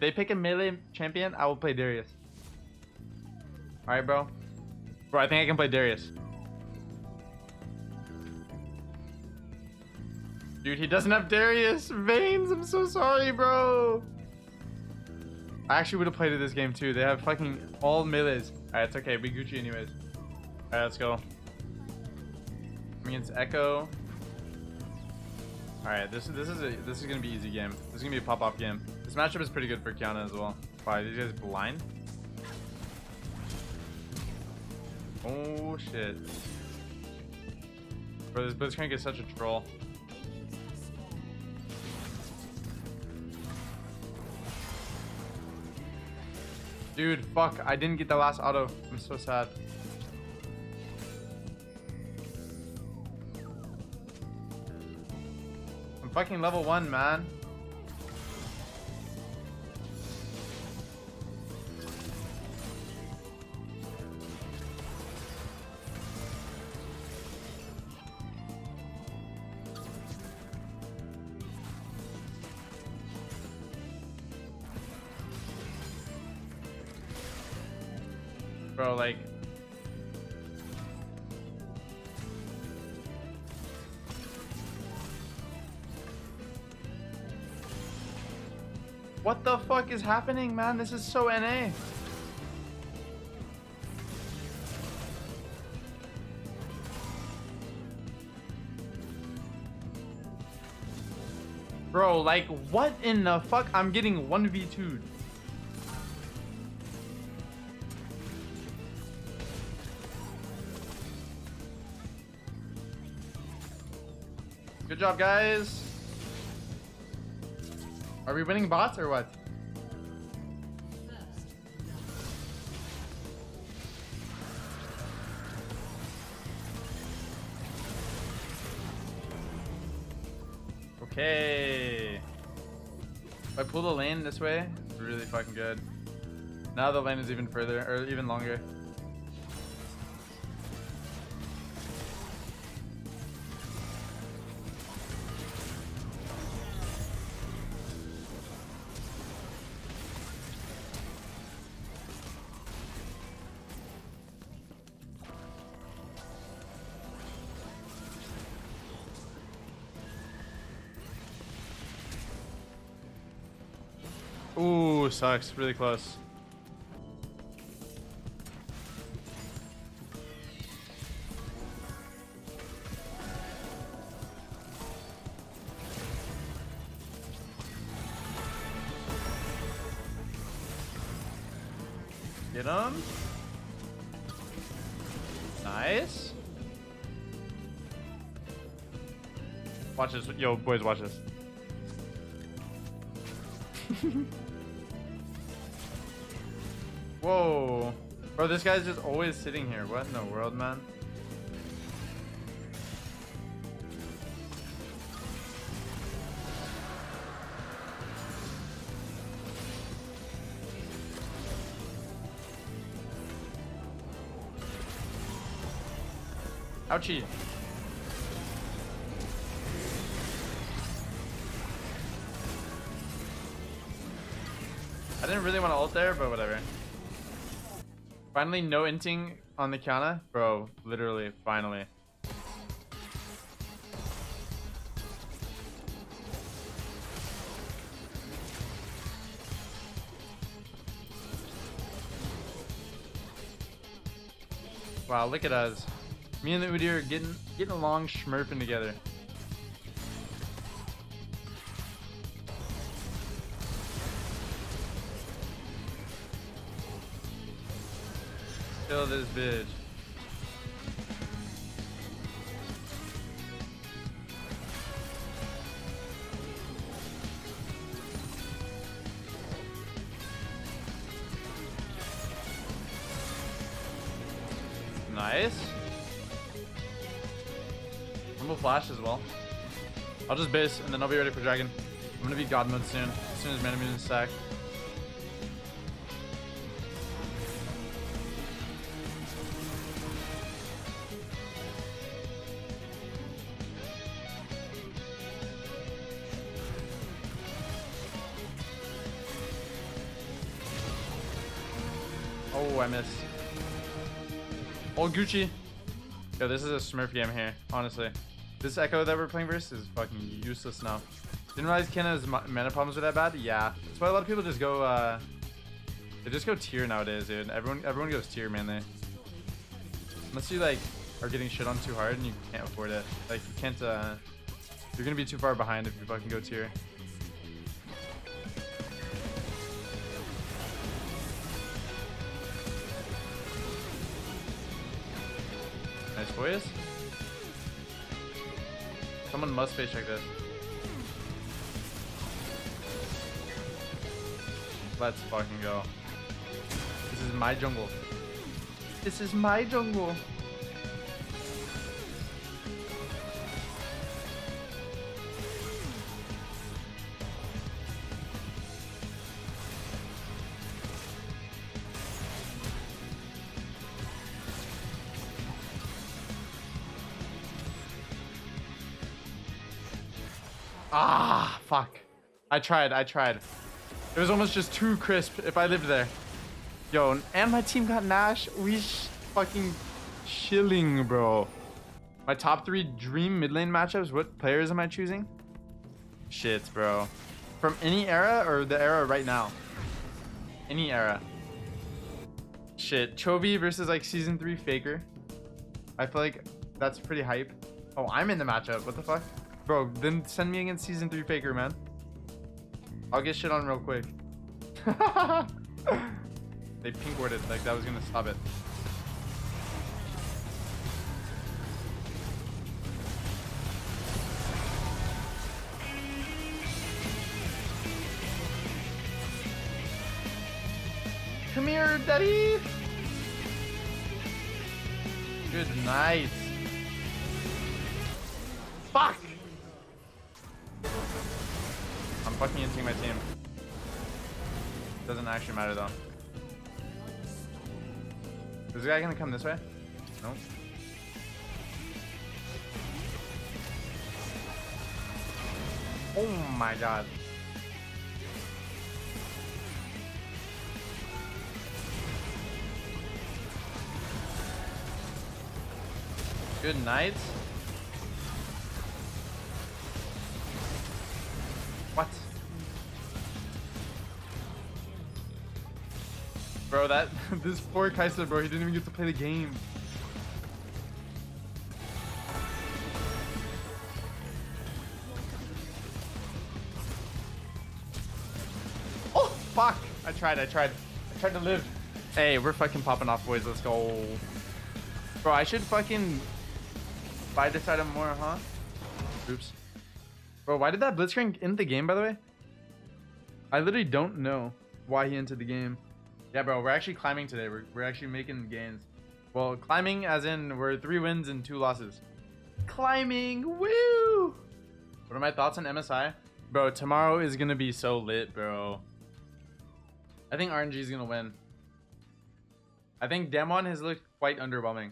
they pick a melee champion, I will play Darius. Alright, bro. Bro, I think I can play Darius. Dude, he doesn't have Darius. Veins, I'm so sorry, bro. I actually would have played this game too. They have fucking all melees. Alright, it's okay. We Gucci anyways. Alright, let's go. I'm against Ekko. Alright, this, this is a this is gonna be easy game. This is gonna be a pop-off game. This matchup is pretty good for Qiyana as well. Wow, these guys blind? Oh shit. Bro, this Blitzcrank is such a troll. Dude, fuck. I didn't get the last auto. I'm so sad. Fucking level one, man. Bro, like... What the fuck is happening, man? This is so NA. Bro, like, what in the fuck? I'm getting 1v2'd. Good job, guys. Are we winning bots or what? Okay. If I pull the lane this way, it's really fucking good. Now the lane is even further, or even longer. Ooh, sucks. Really close. Get him. Nice. Watch this. Yo, boys, watch this. Whoa. Bro, this guy's just always sitting here. What in the world, man? Ouchie. Really want to ult there, but whatever. Finally, no inting on the Qiyana. Bro, literally, finally. Wow, look at us. Me and the Udyr are getting, getting along, schmurping together. Kill this bitch. Nice. Rumble flash as well. I'll just base and then I'll be ready for dragon. I'm gonna be god mode soon. As soon as mana is sacked. Oh, I missed. Old Gucci. Yo, this is a Smurf game here, honestly. This Ekko that we're playing versus is fucking useless now. Didn't realize Qiyana's mana problems were that bad? Yeah. That's why a lot of people just go, uh... They just go Tear nowadays, dude. Everyone everyone goes Tear, man. They Unless you, like, are getting shit on too hard and you can't afford it. Like, you can't, uh... You're gonna be too far behind if you fucking go Tear. Boys. Someone must face check this. Let's fucking go. This is my jungle. This is my jungle. Ah, fuck. I tried, I tried. It was almost just too crisp if I lived there. Yo, and my team got Nash. We fucking chilling, bro. My top three dream mid lane matchups. What players am I choosing? Shit, bro. From any era or the era right now? Any era. Shit. Chovy versus like season three Faker. I feel like that's pretty hype. Oh, I'm in the matchup. What the fuck? Bro, then send me against season three Faker, man. I'll get shit on real quick. they pink warded like that was gonna stop it. Come here, daddy. Good night. Fuck. Fucking inting my team. Doesn't actually matter though. Is the guy gonna come this way? Nope. Oh my god. Good night. What? Bro, that this poor Kai'Sa, bro, he didn't even get to play the game. Oh, fuck. I tried, I tried. I tried to live. Hey, we're fucking popping off, boys. Let's go. Bro, I should fucking buy this item more, huh? Oops. Bro, why did that Blitzcrank end the game, by the way? I literally don't know why he entered the game. Yeah, bro, we're actually climbing today. We're, we're actually making gains. Well, climbing as in we're three wins and two losses. Climbing, woo! What are my thoughts on MSI? Bro, tomorrow is gonna be so lit, bro. I think RNG is gonna win. I think Damwon has looked quite underwhelming.